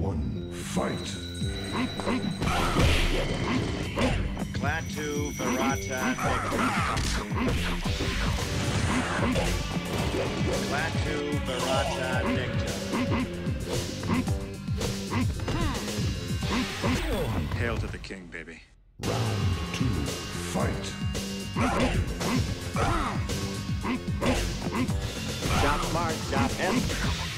one, fight. Klaatu, Barada, Nikto. Klaatu, Barada, Nikto. Hail to the king, baby. Round two, fight. Shop smart, shop S.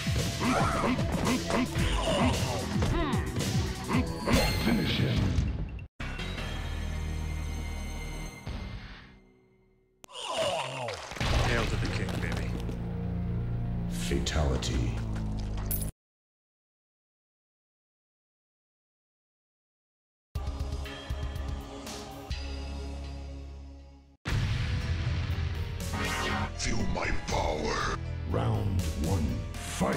Feel my power. Round one, fight.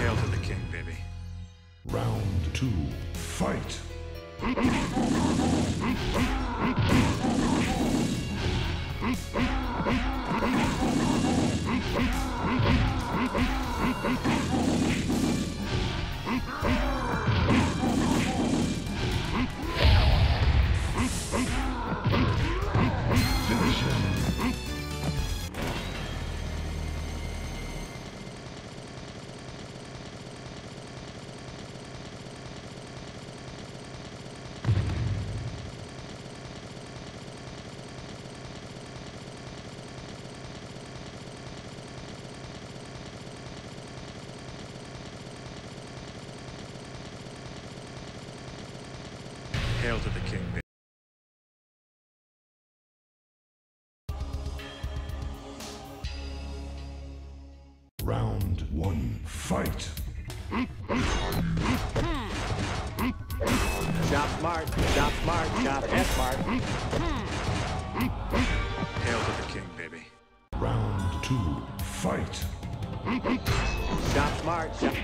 Hail to the king, baby. Round two, fight. Finish him. Hail to the king, baby. Round one, fight. Shop smart, shop smart, shop S smart. Hail to the king, baby. Round two, fight. Shop smart, shop.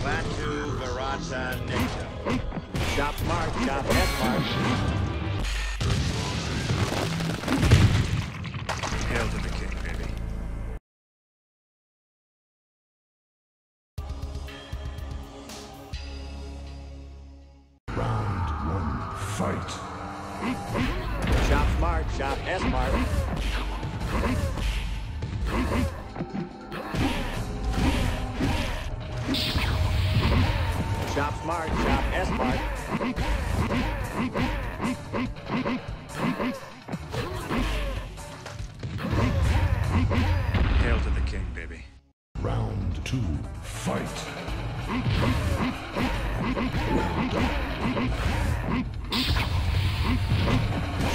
Klaatu, Barada, Nikto. Shop smart, shop S smart. Hail to the king, baby. Round one, fight. Shop smart, shop S-Mart. Shop smart, shop S-Mart. Hail to the king, baby. Round two, fight.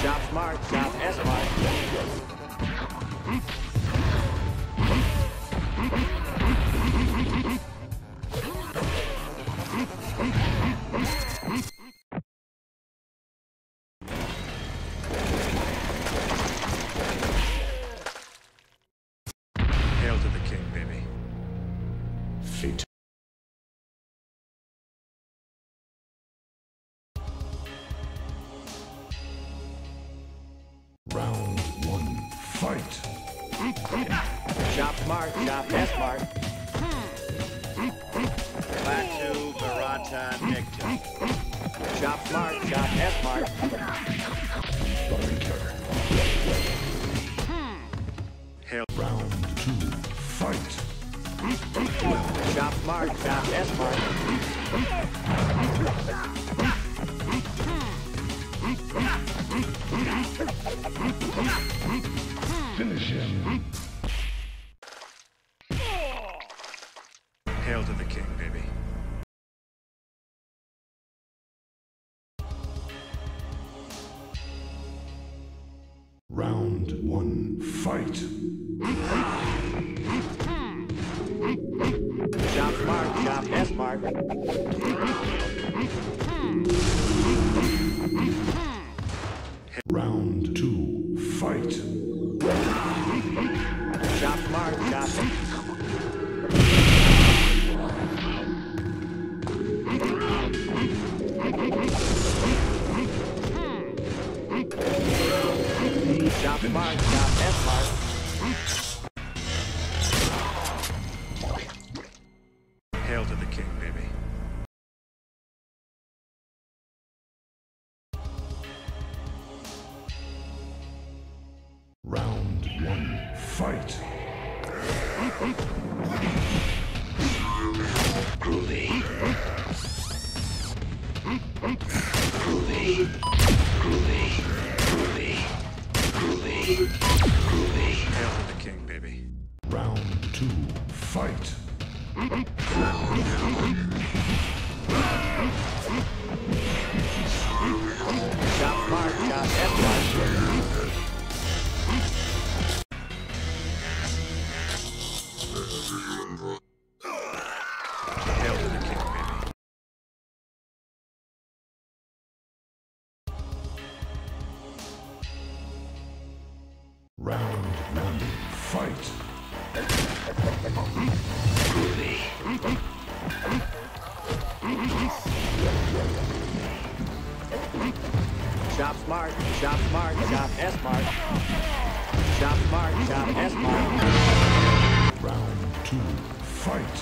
Shop smart, shop S-Mart. Shop smart, shop smart. Klaatu, Barada, Nikto. Shop smart, shop smart. Bunker. Hail. Round two, fight. Shop smart, shop smart. Hail to the king, baby. Round one, fight. Shop smart, shop S-Mart. Round two, fight. Shop smart, shop S. Hail to the king, baby. Round one. Fight. Hail to the king, baby. Round two. Fight. Round one. Fight. Shop smart, shop smart, shop S-Mart. Shop smart, shop S-Mart. Round two. Fight.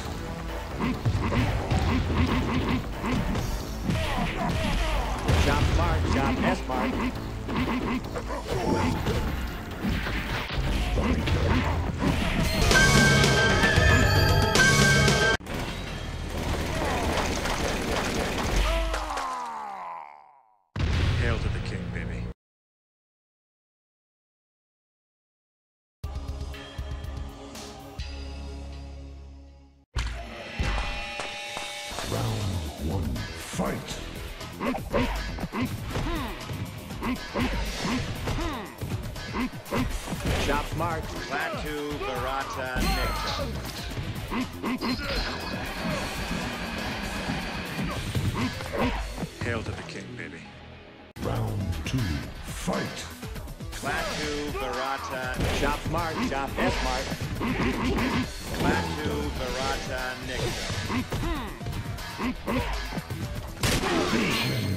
Shop smart, shop S-Mart. Shop smart, Klaatu, Barada, Nikto. Hail to the king, baby. Round two. Fight. Klaatu, Barada, shop smart, shop S-Mart. Klaatu, Barada, Nikto. Hail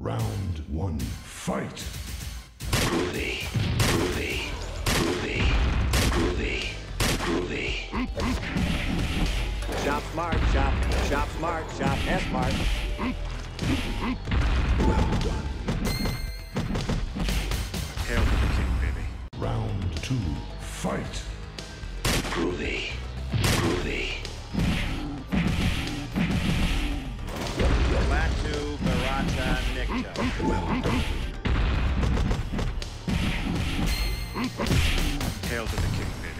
Round one. Fight. Groovy, groovy, groovy, groovy, groovy. Shop smart, shop, shop smart, shop S-Mart. Hail to the king, baby. Round two. Fight. Klaatu, Barada, Nikto. Hail the king,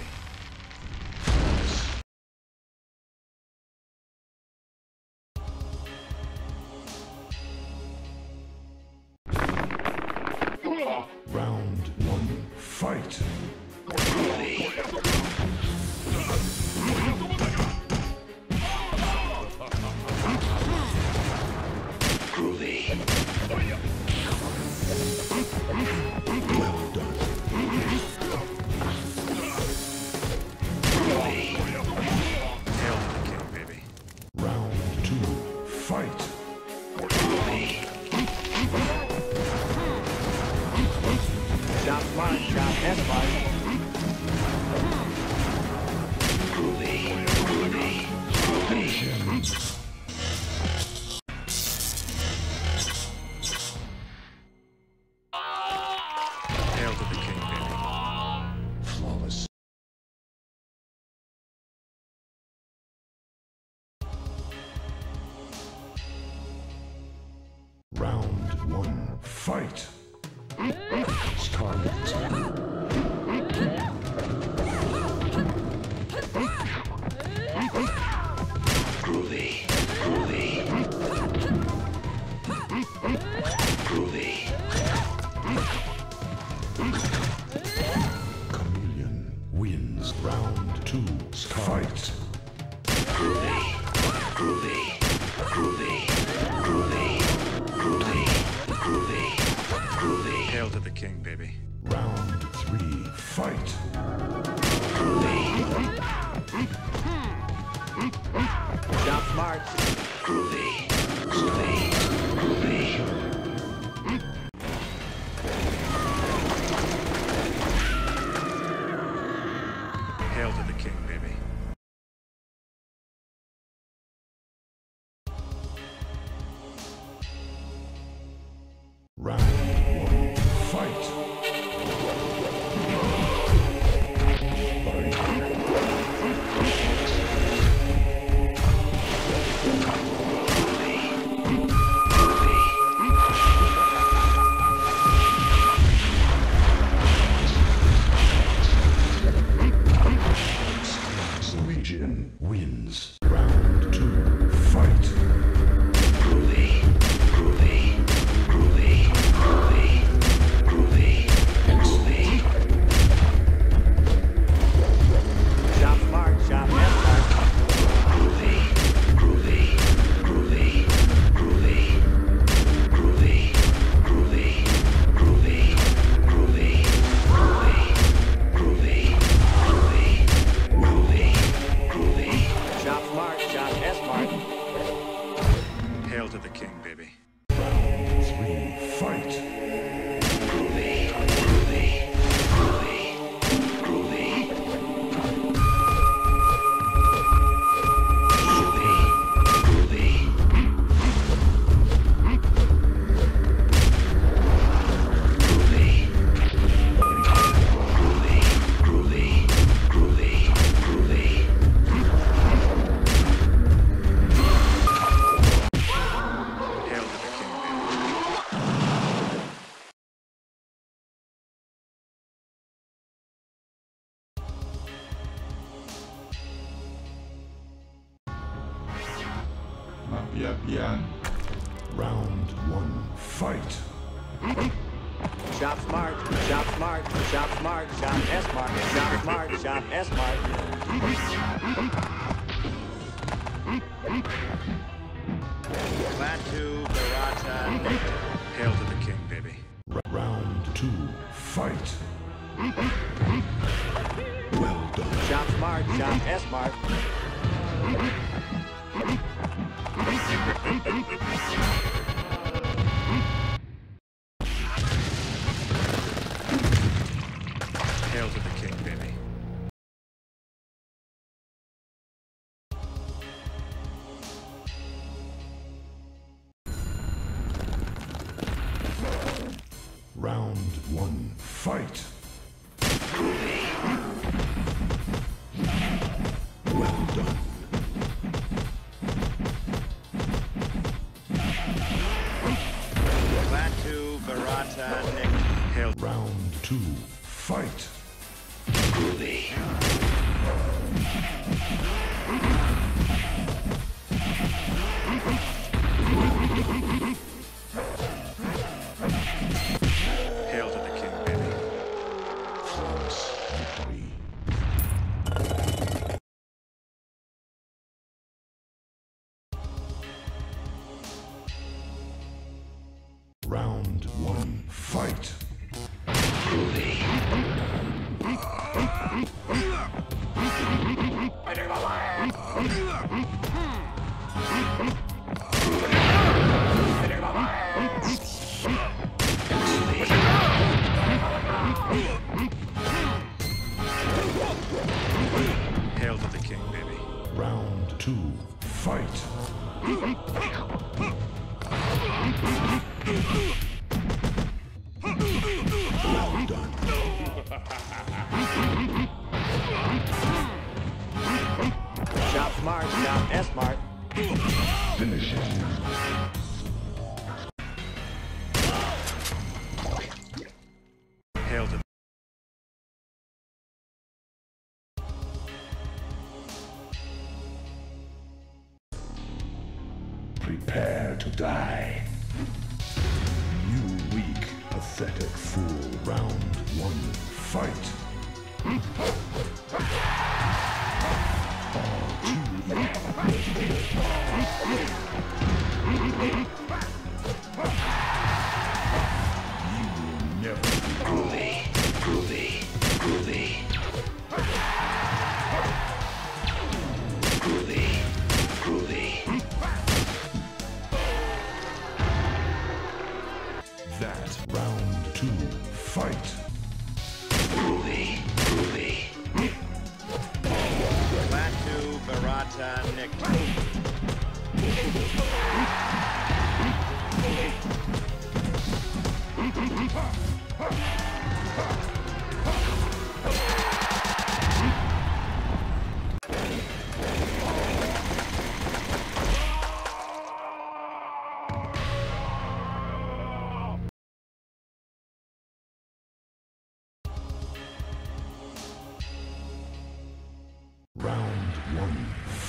Fight. Target. Chameleon wins. Round two. Fight. King, baby. Round Hail to the king, baby. Round three. Fight. Mapiapian. Round one. Fight. Shop smart. Shop smart. Shop smart. Shop S-Mart. Shop smart. Shop S-Mart. Klaatu, Barada, Hail to the king, baby. R- round two. Fight. Well done. Shop smart. Shop S-Mart. Hmm? Round one. Fight. Hail to the king, baby. Round two. Fight. Shop smart. Shop S-Mart. Finish him. Prepare to die. You weak, pathetic fool. Round one, fight. you will never be groovy, groovy, groovy. That. Round two, fight. Groovy, groovy. Latu Barada Nick.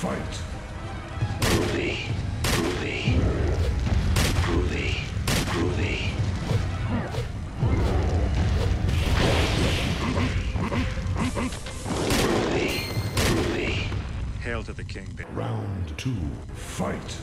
fight. Groovy, groovy, groovy, groovy. Groovy, groovy, Hail to the king. Round two, fight.